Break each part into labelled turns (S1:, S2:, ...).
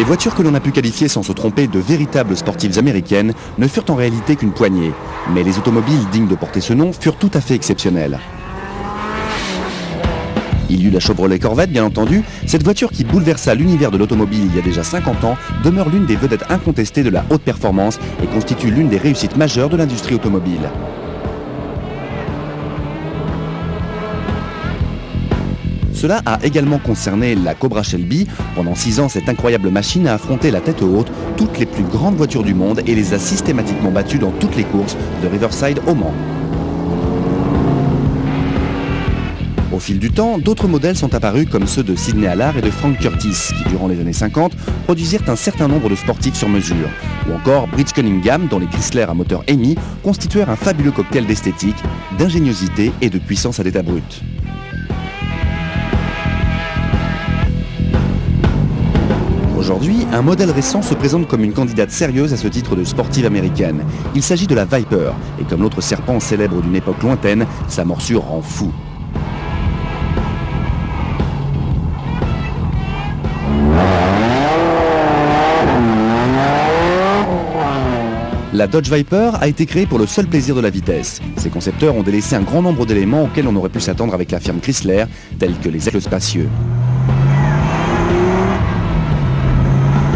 S1: Les voitures que l'on a pu qualifier sans se tromper de véritables sportives américaines ne furent en réalité qu'une poignée. Mais les automobiles dignes de porter ce nom furent tout à fait exceptionnelles. Il y eut la Chevrolet Corvette, bien entendu. Cette voiture qui bouleversa l'univers de l'automobile il y a déjà 50 ans demeure l'une des vedettes incontestées de la haute performance et constitue l'une des réussites majeures de l'industrie automobile. Cela a également concerné la Cobra Shelby. Pendant 6 ans, cette incroyable machine a affronté la tête haute toutes les plus grandes voitures du monde et les a systématiquement battues dans toutes les courses de Riverside au Mans. Au fil du temps, d'autres modèles sont apparus comme ceux de Sidney Allard et de Frank Curtis, qui durant les années 50 produisirent un certain nombre de sportifs sur mesure. Ou encore Bridge Cunningham, dont les Chrysler à moteur EMI constituèrent un fabuleux cocktail d'esthétique, d'ingéniosité et de puissance à l'état brut. Aujourd'hui, un modèle récent se présente comme une candidate sérieuse à ce titre de sportive américaine. Il s'agit de la Viper, et comme l'autre serpent célèbre d'une époque lointaine, sa morsure rend fou. La Dodge Viper a été créée pour le seul plaisir de la vitesse. Ses concepteurs ont délaissé un grand nombre d'éléments auxquels on aurait pu s'attendre avec la firme Chrysler, tels que les ailes spacieux.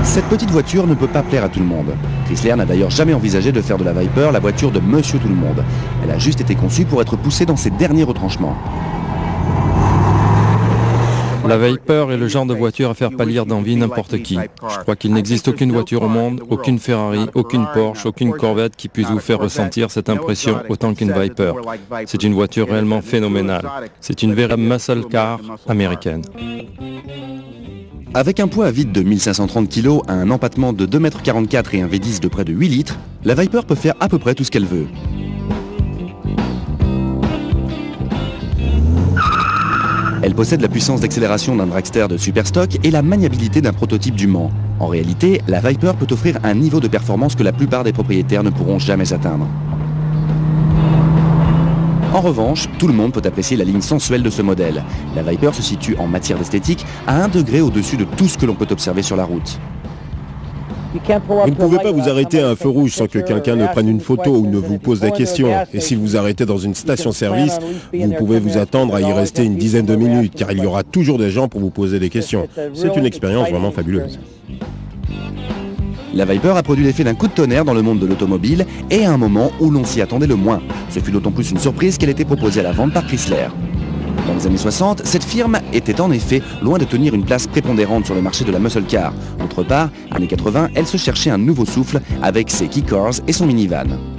S1: Cette petite voiture ne peut pas plaire à tout le monde. Chrysler n'a d'ailleurs jamais envisagé de faire de la Viper la voiture de Monsieur Tout le Monde. Elle a juste été conçue pour être poussée dans ses derniers retranchements.
S2: La Viper est le genre de voiture à faire pâlir d'envie n'importe qui. Je crois qu'il n'existe aucune voiture au monde, aucune Ferrari, aucune Porsche, aucune Corvette qui puisse vous faire ressentir cette impression autant qu'une Viper. C'est une voiture réellement phénoménale. C'est une véritable muscle car américaine.
S1: Avec un poids à vide de 1530 kg, un empattement de 2,44 m et un V10 de près de 8 litres, la Viper peut faire à peu près tout ce qu'elle veut. Elle possède la puissance d'accélération d'un dragster de Superstock et la maniabilité d'un prototype du Mans. En réalité, la Viper peut offrir un niveau de performance que la plupart des propriétaires ne pourront jamais atteindre. En revanche, tout le monde peut apprécier la ligne sensuelle de ce modèle. La Viper se situe en matière d'esthétique à un degré au-dessus de tout ce que l'on peut observer sur la route.
S3: Vous ne pouvez pas vous arrêter à un feu rouge sans que quelqu'un ne prenne une photo ou ne vous pose la question. Et si vous arrêtez dans une station-service, vous pouvez vous attendre à y rester une dizaine de minutes, car il y aura toujours des gens pour vous poser des questions. C'est une expérience vraiment fabuleuse.
S1: La Viper a produit l'effet d'un coup de tonnerre dans le monde de l'automobile et à un moment où l'on s'y attendait le moins. Ce fut d'autant plus une surprise qu'elle était proposée à la vente par Chrysler. Dans les années 60, cette firme était en effet loin de tenir une place prépondérante sur le marché de la muscle car. D'autre part, années 80, elle se cherchait un nouveau souffle avec ses key cars et son minivan.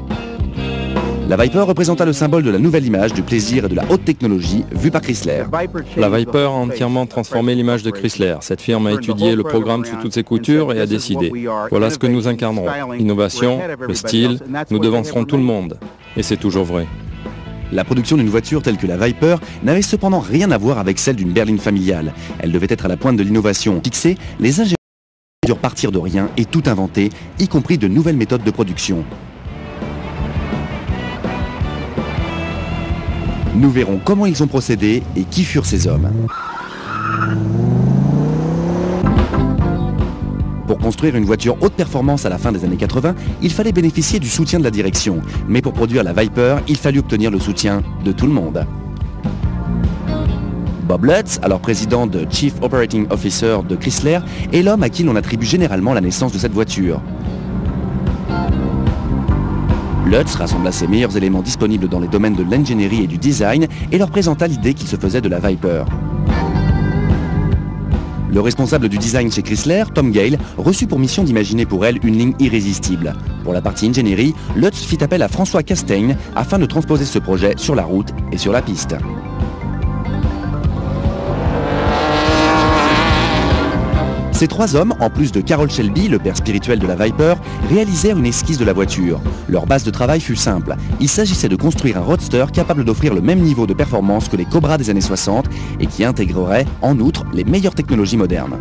S1: La Viper représenta le symbole de la nouvelle image, du plaisir et de la haute technologie vue par Chrysler.
S2: La Viper a entièrement transformé l'image de Chrysler. Cette firme a étudié le programme sous toutes ses coutures et a décidé. Voilà ce que nous incarnerons. Innovation, le style, nous devancerons tout le monde. Et c'est toujours vrai.
S1: La production d'une voiture telle que la Viper n'avait cependant rien à voir avec celle d'une berline familiale. Elle devait être à la pointe de l'innovation. Fixée, les ingénieurs durent partir de rien et tout inventer, y compris de nouvelles méthodes de production. Nous verrons comment ils ont procédé et qui furent ces hommes. Pour construire une voiture haute performance à la fin des années 80, il fallait bénéficier du soutien de la direction. Mais pour produire la Viper, il fallut obtenir le soutien de tout le monde. Bob Lutz, alors président de Chief Operating Officer de Chrysler, est l'homme à qui l'on attribue généralement la naissance de cette voiture. Lutz rassembla ses meilleurs éléments disponibles dans les domaines de l'ingénierie et du design et leur présenta l'idée qu'il se faisait de la Viper. Le responsable du design chez Chrysler, Tom Gale, reçut pour mission d'imaginer pour elle une ligne irrésistible. Pour la partie ingénierie, Lutz fit appel à François Castaigne afin de transposer ce projet sur la route et sur la piste. Ces trois hommes, en plus de Carroll Shelby, le père spirituel de la Viper, réalisèrent une esquisse de la voiture. Leur base de travail fut simple. Il s'agissait de construire un roadster capable d'offrir le même niveau de performance que les Cobra des années 60 et qui intégrerait, en outre, les meilleures technologies modernes.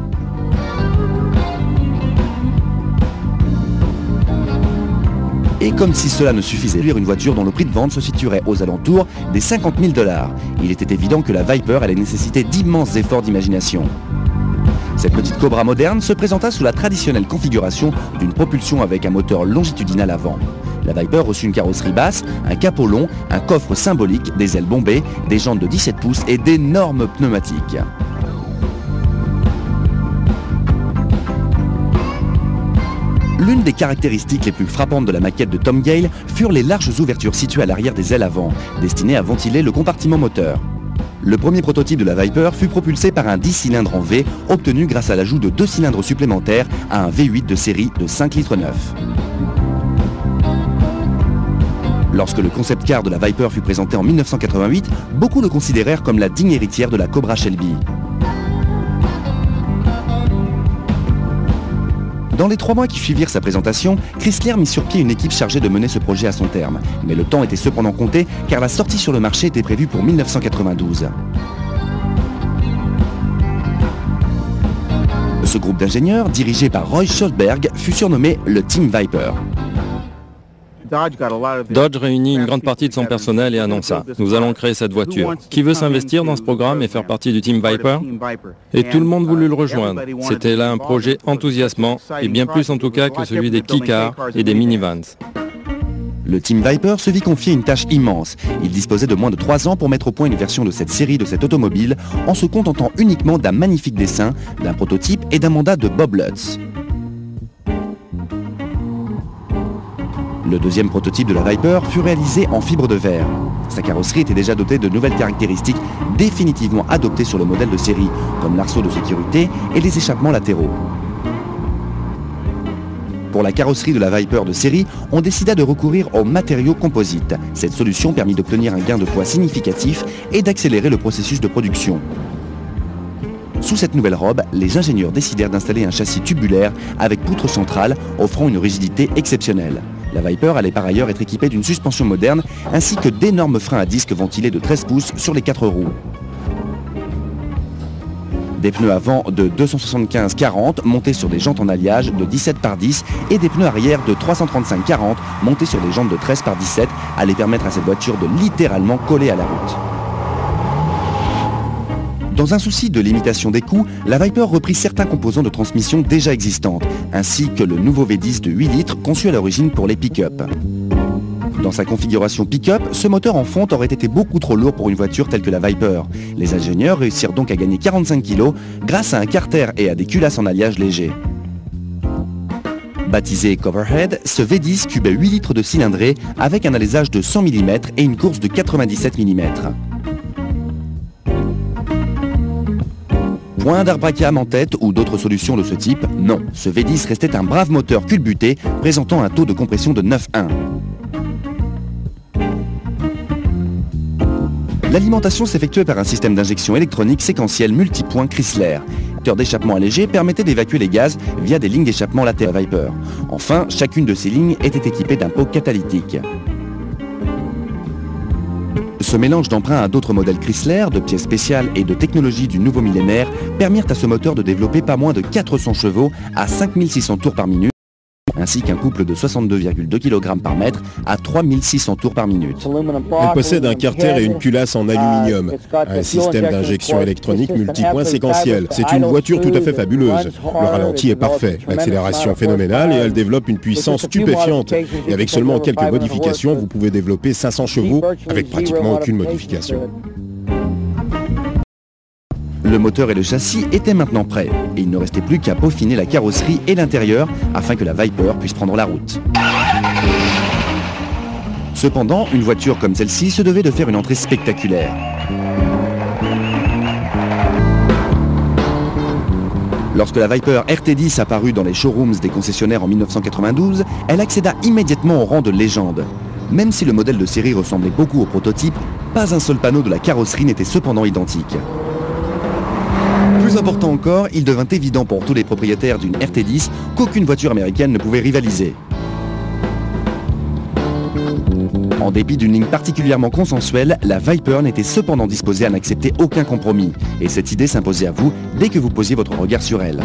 S1: Et comme si cela ne suffisait, lire une voiture dont le prix de vente se situerait aux alentours des 50 000 dollars. Il était évident que la Viper allait nécessiter d'immenses efforts d'imagination. Cette petite Cobra moderne se présenta sous la traditionnelle configuration d'une propulsion avec un moteur longitudinal avant. La Viper reçut une carrosserie basse, un capot long, un coffre symbolique, des ailes bombées, des jantes de 17 pouces et d'énormes pneumatiques. L'une des caractéristiques les plus frappantes de la maquette de Tom Gale furent les larges ouvertures situées à l'arrière des ailes avant, destinées à ventiler le compartiment moteur. Le premier prototype de la Viper fut propulsé par un 10 cylindres en V, obtenu grâce à l'ajout de deux cylindres supplémentaires à un V8 de série de 5 litres 9. Lorsque le concept car de la Viper fut présenté en 1988, beaucoup le considérèrent comme la digne héritière de la Cobra Shelby. Dans les trois mois qui suivirent sa présentation, Chrysler mit sur pied une équipe chargée de mener ce projet à son terme. Mais le temps était cependant compté car la sortie sur le marché était prévue pour 1992. Ce groupe d'ingénieurs, dirigé par Roy Schulberg, fut surnommé le Team Viper.
S2: Dodge réunit une grande partie de son personnel et annonça « Nous allons créer cette voiture. Qui veut s'investir dans ce programme et faire partie du Team Viper ?» Et tout le monde voulut le rejoindre. C'était là un projet enthousiasmant et bien plus en tout cas que celui des key-cars et des minivans.
S1: Le Team Viper se vit confier une tâche immense. Il disposait de moins de 3 ans pour mettre au point une version de cette série de cette automobile en se contentant uniquement d'un magnifique dessin, d'un prototype et d'un mandat de Bob Lutz. Le deuxième prototype de la Viper fut réalisé en fibre de verre. Sa carrosserie était déjà dotée de nouvelles caractéristiques définitivement adoptées sur le modèle de série, comme l'arceau de sécurité et les échappements latéraux. Pour la carrosserie de la Viper de série, on décida de recourir aux matériaux composites. Cette solution permit d'obtenir un gain de poids significatif et d'accélérer le processus de production. Sous cette nouvelle robe, les ingénieurs décidèrent d'installer un châssis tubulaire avec poutre centrale offrant une rigidité exceptionnelle. La Viper allait par ailleurs être équipée d'une suspension moderne ainsi que d'énormes freins à disque ventilés de 13 pouces sur les 4 roues. Des pneus avant de 275-40 montés sur des jantes en alliage de 17 par 10 et des pneus arrière de 335-40 montés sur des jantes de 13 par 17 allaient permettre à cette voiture de littéralement coller à la route. Dans un souci de limitation des coûts, la Viper reprit certains composants de transmission déjà existantes, ainsi que le nouveau V10 de 8 litres conçu à l'origine pour les pick-up. Dans sa configuration pick-up, ce moteur en fonte aurait été beaucoup trop lourd pour une voiture telle que la Viper. Les ingénieurs réussirent donc à gagner 45 kg grâce à un carter et à des culasses en alliage léger. Baptisé Coverhead, ce V10 cubait 8 litres de cylindrée avec un alésage de 100 mm et une course de 97 mm. Point d'Arbracam en tête ou d'autres solutions de ce type Non, ce V10 restait un brave moteur culbuté présentant un taux de compression de 9.1. L'alimentation s'effectuait par un système d'injection électronique séquentiel multipoint Chrysler. Le d'échappement allégé permettait d'évacuer les gaz via des lignes d'échappement latérales Viper. Enfin, chacune de ces lignes était équipée d'un pot catalytique. Ce mélange d'emprunt à d'autres modèles Chrysler, de pièces spéciales et de technologies du nouveau millénaire permirent à ce moteur de développer pas moins de 400 chevaux à 5600 tours par minute ainsi qu'un couple de 62,2 kg par mètre à 3600 tours par minute.
S3: Elle possède un carter et une culasse en aluminium, un système d'injection électronique multipoint séquentiel. C'est une voiture tout à fait fabuleuse. Le ralenti est parfait, l'accélération phénoménale et elle développe une puissance stupéfiante. Et avec seulement quelques modifications, vous pouvez développer 500 chevaux avec pratiquement aucune modification.
S1: Le moteur et le châssis étaient maintenant prêts et il ne restait plus qu'à peaufiner la carrosserie et l'intérieur afin que la Viper puisse prendre la route. Cependant, une voiture comme celle-ci se devait de faire une entrée spectaculaire. Lorsque la Viper RT10 apparut dans les showrooms des concessionnaires en 1992, elle accéda immédiatement au rang de légende. Même si le modèle de série ressemblait beaucoup au prototype, pas un seul panneau de la carrosserie n'était cependant identique. Plus important encore, il devint évident pour tous les propriétaires d'une RT10 qu'aucune voiture américaine ne pouvait rivaliser. En dépit d'une ligne particulièrement consensuelle, la Viper n'était cependant disposée à n'accepter aucun compromis. Et cette idée s'imposait à vous dès que vous posiez votre regard sur elle.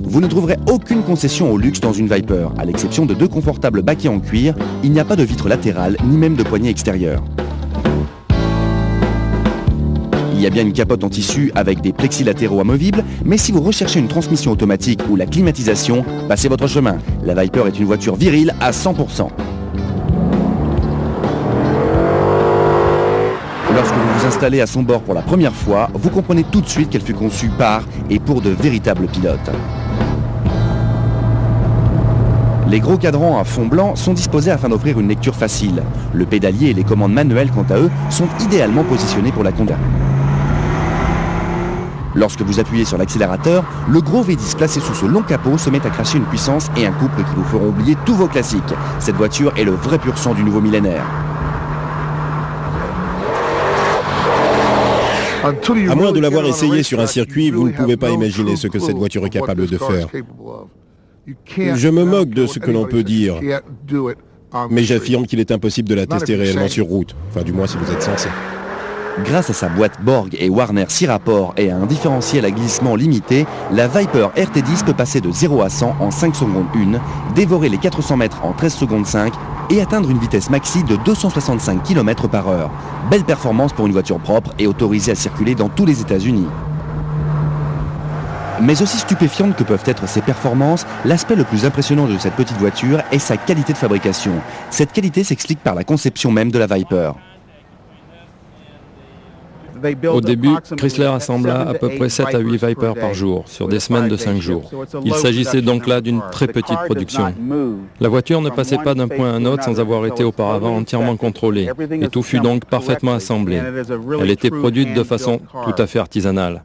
S1: Vous ne trouverez aucune concession au luxe dans une Viper, à l'exception de deux confortables baquets en cuir, il n'y a pas de vitre latérale ni même de poignée extérieure. Y a bien une capote en tissu avec des plexis latéraux amovibles, mais si vous recherchez une transmission automatique ou la climatisation, passez votre chemin. La Viper est une voiture virile à 100%. Lorsque vous vous installez à son bord pour la première fois, vous comprenez tout de suite qu'elle fut conçue par et pour de véritables pilotes. Les gros cadrans à fond blanc sont disposés afin d'offrir une lecture facile. Le pédalier et les commandes manuelles, quant à eux, sont idéalement positionnés pour la conduite. Lorsque vous appuyez sur l'accélérateur, le gros V10 placé sous ce long capot se met à cracher une puissance et un couple qui vous feront oublier tous vos classiques. Cette voiture est le vrai pur sang du nouveau millénaire.
S3: À moins de l'avoir essayé sur un circuit, vous ne pouvez pas imaginer ce que cette voiture est capable de faire. Je me moque de ce que l'on peut dire, mais j'affirme qu'il est impossible de la tester réellement sur route. Enfin, du moins si vous êtes censé.
S1: Grâce à sa boîte Borg et Warner 6 rapports et à un différentiel à glissement limité, la Viper RT10 peut passer de 0 à 100 en 5 secondes 1, dévorer les 400 mètres en 13 secondes 5 et atteindre une vitesse maxi de 265 km par heure. Belle performance pour une voiture propre et autorisée à circuler dans tous les États-Unis. Mais aussi stupéfiantes que peuvent être ses performances, l'aspect le plus impressionnant de cette petite voiture est sa qualité de fabrication. Cette qualité s'explique par la conception même de la Viper.
S2: Au début, Chrysler assembla à peu près 7 à 8 Vipers par jour, sur des semaines de 5 jours. Il s'agissait donc là d'une très petite production. La voiture ne passait pas d'un point à un autre sans avoir été auparavant entièrement contrôlée, et tout fut donc parfaitement assemblé. Elle était produite de façon tout à fait artisanale.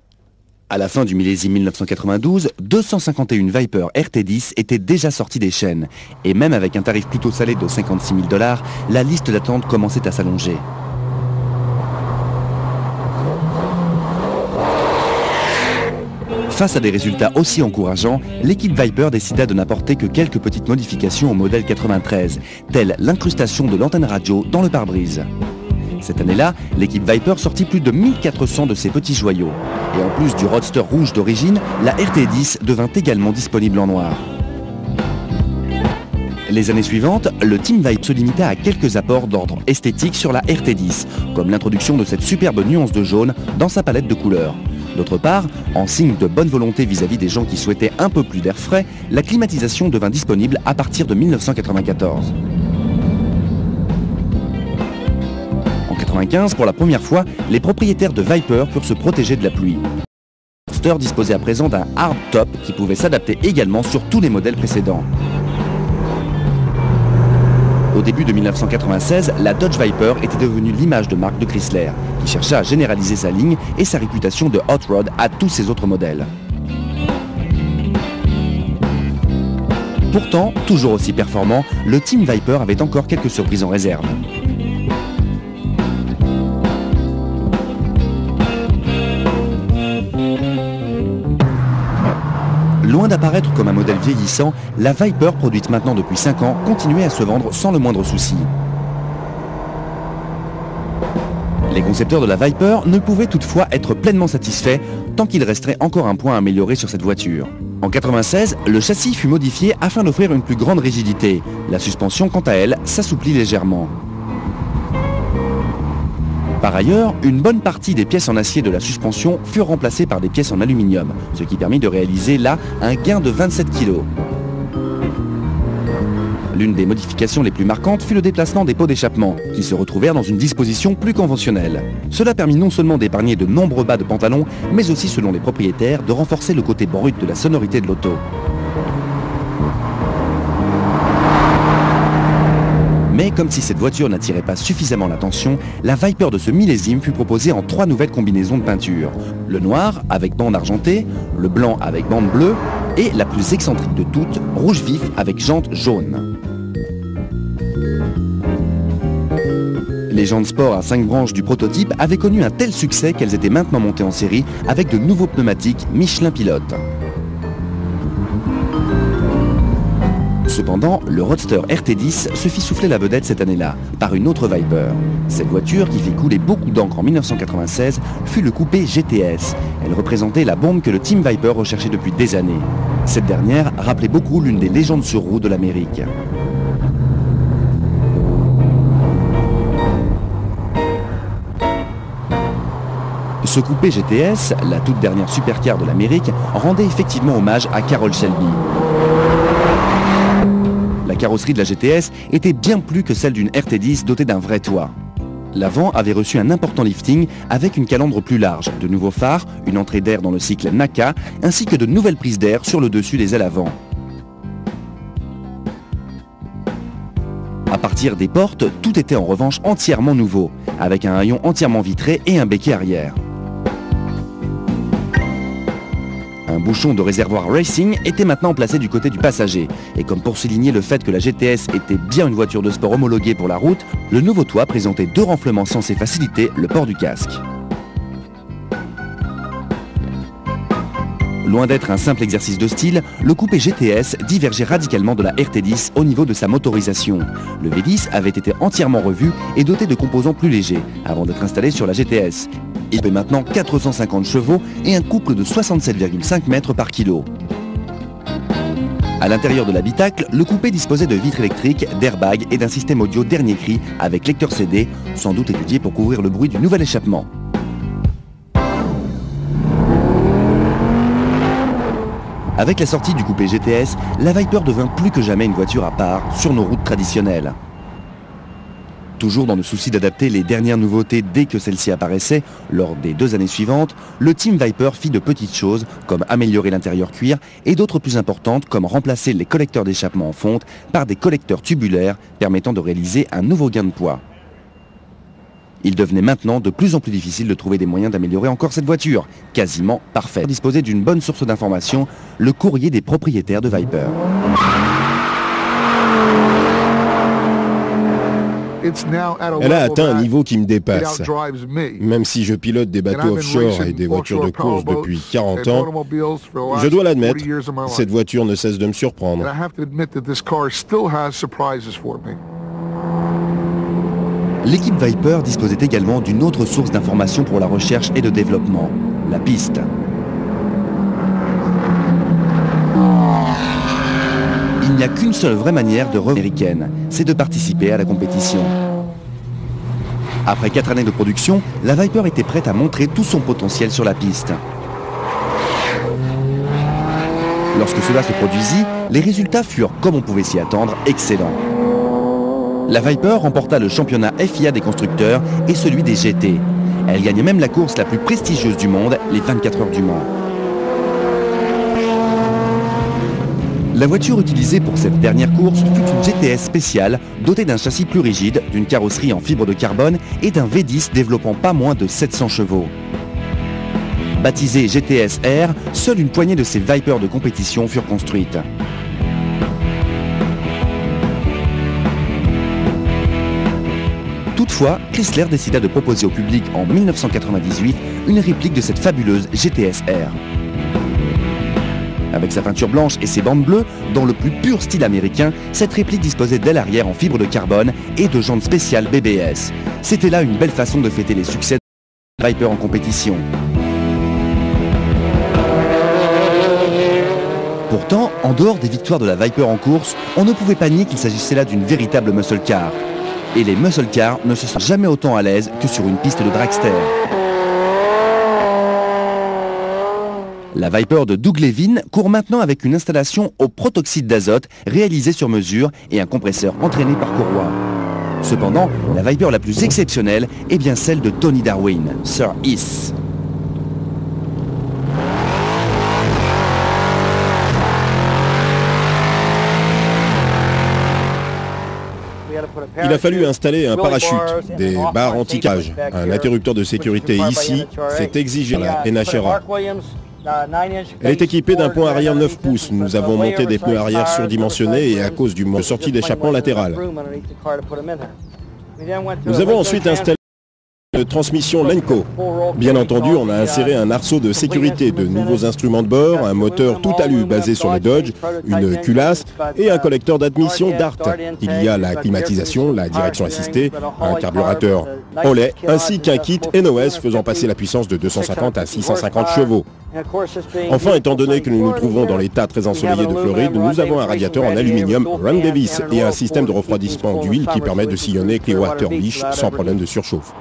S1: À la fin du millésime 1992, 251 Viper RT10 étaient déjà sortis des chaînes. Et même avec un tarif plutôt salé de 56 000 dollars, la liste d'attente commençait à s'allonger. Face à des résultats aussi encourageants, l'équipe Viper décida de n'apporter que quelques petites modifications au modèle 93, telle l'incrustation de l'antenne radio dans le pare-brise. Cette année-là, l'équipe Viper sortit plus de 1400 de ces petits joyaux. Et en plus du roadster rouge d'origine, la RT10 devint également disponible en noir. Les années suivantes, le Team Viper se limita à quelques apports d'ordre esthétique sur la RT10, comme l'introduction de cette superbe nuance de jaune dans sa palette de couleurs. D'autre part, en signe de bonne volonté vis-à-vis -vis des gens qui souhaitaient un peu plus d'air frais, la climatisation devint disponible à partir de 1994. 1995, pour la première fois, les propriétaires de Viper purent se protéger de la pluie. Roadster disposait à présent d'un hard top qui pouvait s'adapter également sur tous les modèles précédents. Au début de 1996, la Dodge Viper était devenue l'image de marque de Chrysler, qui cherchait à généraliser sa ligne et sa réputation de hot rod à tous ses autres modèles. Pourtant, toujours aussi performant, le Team Viper avait encore quelques surprises en réserve. Loin d'apparaître comme un modèle vieillissant, la Viper, produite maintenant depuis 5 ans, continuait à se vendre sans le moindre souci. Les concepteurs de la Viper ne pouvaient toutefois être pleinement satisfaits tant qu'il resterait encore un point à améliorer sur cette voiture. En 96, le châssis fut modifié afin d'offrir une plus grande rigidité. La suspension, quant à elle, s'assouplit légèrement. Par ailleurs, une bonne partie des pièces en acier de la suspension furent remplacées par des pièces en aluminium, ce qui permit de réaliser là un gain de 27 kg. L'une des modifications les plus marquantes fut le déplacement des pots d'échappement, qui se retrouvèrent dans une disposition plus conventionnelle. Cela permit non seulement d'épargner de nombreux bas de pantalon, mais aussi, selon les propriétaires, de renforcer le côté brut de la sonorité de l'auto. Mais comme si cette voiture n'attirait pas suffisamment l'attention, la Viper de ce millésime fut proposée en trois nouvelles combinaisons de peinture. Le noir avec bande argentée, le blanc avec bande bleue et la plus excentrique de toutes, rouge vif avec jante jaune. Les jantes sport à 5 branches du prototype avaient connu un tel succès qu'elles étaient maintenant montées en série avec de nouveaux pneumatiques Michelin Pilote. Cependant, le Roadster RT10 se fit souffler la vedette cette année-là par une autre Viper. Cette voiture, qui fit couler beaucoup d'encre en 1996, fut le coupé GTS. Elle représentait la bombe que le Team Viper recherchait depuis des années. Cette dernière rappelait beaucoup l'une des légendes sur roue de l'Amérique. Ce coupé GTS, la toute dernière supercar de l'Amérique, rendait effectivement hommage à Carroll Shelby. La carrosserie de la GTS était bien plus que celle d'une RT10 dotée d'un vrai toit. L'avant avait reçu un important lifting avec une calandre plus large, de nouveaux phares, une entrée d'air dans le cycle NACA, ainsi que de nouvelles prises d'air sur le dessus des ailes avant. À partir des portes, tout était en revanche entièrement nouveau, avec un haillon entièrement vitré et un béquet arrière. Un bouchon de réservoir racing était maintenant placé du côté du passager. Et comme pour souligner le fait que la GTS était bien une voiture de sport homologuée pour la route, le nouveau toit présentait deux renflements censés faciliter le port du casque. Loin d'être un simple exercice de style, le coupé GTS divergeait radicalement de la RT10 au niveau de sa motorisation. Le V10 avait été entièrement revu et doté de composants plus légers, avant d'être installé sur la GTS. Il fait maintenant 450 chevaux et un couple de 67,5 mètres par kilo. À l'intérieur de l'habitacle, le coupé disposait de vitres électriques, d'airbags et d'un système audio dernier cri avec lecteur CD, sans doute étudié pour couvrir le bruit du nouvel échappement. Avec la sortie du coupé GTS, la Viper devint plus que jamais une voiture à part sur nos routes traditionnelles. Toujours dans le souci d'adapter les dernières nouveautés dès que celles-ci apparaissaient, lors des deux années suivantes, le Team Viper fit de petites choses comme améliorer l'intérieur cuir et d'autres plus importantes comme remplacer les collecteurs d'échappement en fonte par des collecteurs tubulaires permettant de réaliser un nouveau gain de poids. Il devenait maintenant de plus en plus difficile de trouver des moyens d'améliorer encore cette voiture, quasiment parfaite. Disposer d'une bonne source d'information, le courrier des propriétaires de Viper.
S3: Elle a atteint un niveau qui me dépasse. Même si je pilote des bateaux offshore et des voitures de course depuis 40 ans, je dois l'admettre, cette voiture ne cesse de me surprendre.
S1: L'équipe Viper disposait également d'une autre source d'information pour la recherche et de développement, la piste. N'y a qu'une seule vraie manière de revenir américaine, c'est de participer à la compétition. Après quatre années de production, la Viper était prête à montrer tout son potentiel sur la piste. Lorsque cela se produisit, les résultats furent, comme on pouvait s'y attendre, excellents. La Viper remporta le championnat FIA des constructeurs et celui des GT. Elle gagnait même la course la plus prestigieuse du monde, les 24 heures du Mans. La voiture utilisée pour cette dernière course fut une GTS spéciale dotée d'un châssis plus rigide, d'une carrosserie en fibre de carbone et d'un V10 développant pas moins de 700 chevaux. Baptisée GTS R, seule une poignée de ces Vipers de compétition furent construites. Toutefois, Chrysler décida de proposer au public en 1998 une réplique de cette fabuleuse GTS R. Avec sa peinture blanche et ses bandes bleues, dans le plus pur style américain, cette réplique disposait d'ailes arrière en fibre de carbone et de jantes spéciales BBS. C'était là une belle façon de fêter les succès de Viper en compétition. Pourtant, en dehors des victoires de la Viper en course, on ne pouvait pas nier qu'il s'agissait là d'une véritable muscle car et les muscle cars ne se sont jamais autant à l'aise que sur une piste de dragster. La Viper de Doug Levin court maintenant avec une installation au protoxyde d'azote réalisée sur mesure et un compresseur entraîné par courroie. Cependant, la Viper la plus exceptionnelle est bien celle de Tony Darwin, Sir Is.
S3: Il a fallu installer un parachute, des barres anti-cage, un interrupteur de sécurité ici, c'est exigé à la NHRA. Elle est équipée d'un pont arrière 9 pouces. Nous avons monté des pneus arrière surdimensionnés et à cause du de sortie d'échappement latéral. Nous avons ensuite installé de transmission Lenco. Bien entendu, on a inséré un arceau de sécurité, de nouveaux instruments de bord, un moteur tout alu basé sur le Dodge, une culasse et un collecteur d'admission DART. Il y a la climatisation, la direction assistée, un carburateur lait, ainsi qu'un kit NOS faisant passer la puissance de 250 à 650 chevaux. Enfin, étant donné que nous nous trouvons dans l'état très ensoleillé de Floride, nous avons un radiateur en aluminium Ram Davis et un système de refroidissement d'huile qui permet de sillonner Clearwater Beach sans problème de surchauffe.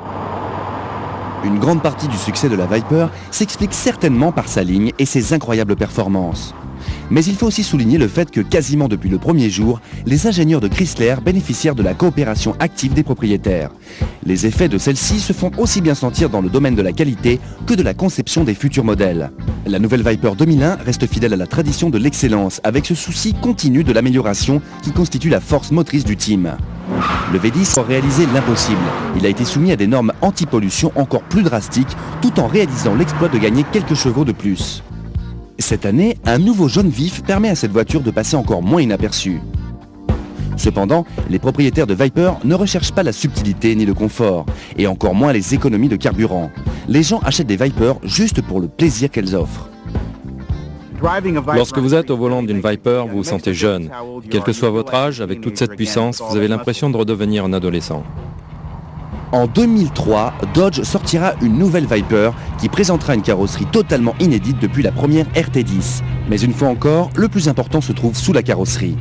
S1: Une grande partie du succès de la Viper s'explique certainement par sa ligne et ses incroyables performances. Mais il faut aussi souligner le fait que quasiment depuis le premier jour, les ingénieurs de Chrysler bénéficièrent de la coopération active des propriétaires. Les effets de celle-ci se font aussi bien sentir dans le domaine de la qualité que de la conception des futurs modèles. La nouvelle Viper 2001 reste fidèle à la tradition de l'excellence avec ce souci continu de l'amélioration qui constitue la force motrice du team. Le V10 a réalisé l'impossible. Il a été soumis à des normes anti-pollution encore plus drastiques tout en réalisant l'exploit de gagner quelques chevaux de plus. Cette année, un nouveau jaune vif permet à cette voiture de passer encore moins inaperçue. Cependant, les propriétaires de Viper ne recherchent pas la subtilité ni le confort, et encore moins les économies de carburant. Les gens achètent des Viper juste pour le plaisir qu'elles offrent.
S2: Lorsque vous êtes au volant d'une Viper, vous vous sentez jeune. Quel que soit votre âge, avec toute cette puissance, vous avez l'impression de redevenir un adolescent.
S1: En 2003, Dodge sortira une nouvelle Viper qui présentera une carrosserie totalement inédite depuis la première RT10. Mais une fois encore, le plus important se trouve sous la carrosserie.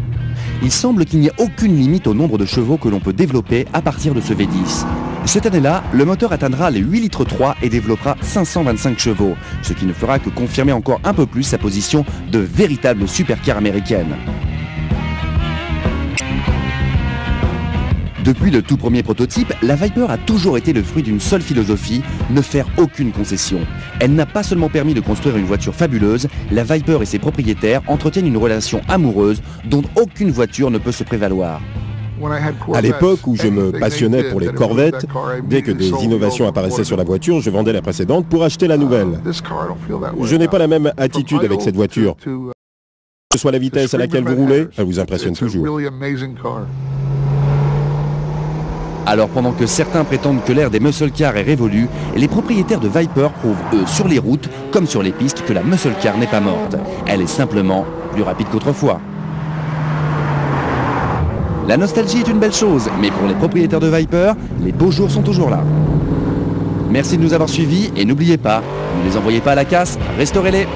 S1: Il semble qu'il n'y ait aucune limite au nombre de chevaux que l'on peut développer à partir de ce V10. Cette année-là, le moteur atteindra les 8 litres 3 et développera 525 chevaux, ce qui ne fera que confirmer encore un peu plus sa position de véritable supercar américaine. Depuis le tout premier prototype, la Viper a toujours été le fruit d'une seule philosophie, ne faire aucune concession. Elle n'a pas seulement permis de construire une voiture fabuleuse, la Viper et ses propriétaires entretiennent une relation amoureuse dont aucune voiture ne peut se prévaloir.
S3: À l'époque où je me passionnais pour les Corvettes, dès que des innovations apparaissaient sur la voiture, je vendais la précédente pour acheter la nouvelle. Je n'ai pas la même attitude avec cette voiture. Que ce soit la vitesse à laquelle vous roulez, elle vous impressionne toujours.
S1: Alors pendant que certains prétendent que l'ère des muscle cars est révolue, les propriétaires de Viper prouvent, eux, sur les routes comme sur les pistes, que la muscle car n'est pas morte. Elle est simplement plus rapide qu'autrefois. La nostalgie est une belle chose, mais pour les propriétaires de Viper, les beaux jours sont toujours là. Merci de nous avoir suivis et n'oubliez pas, ne les envoyez pas à la casse, restaurez-les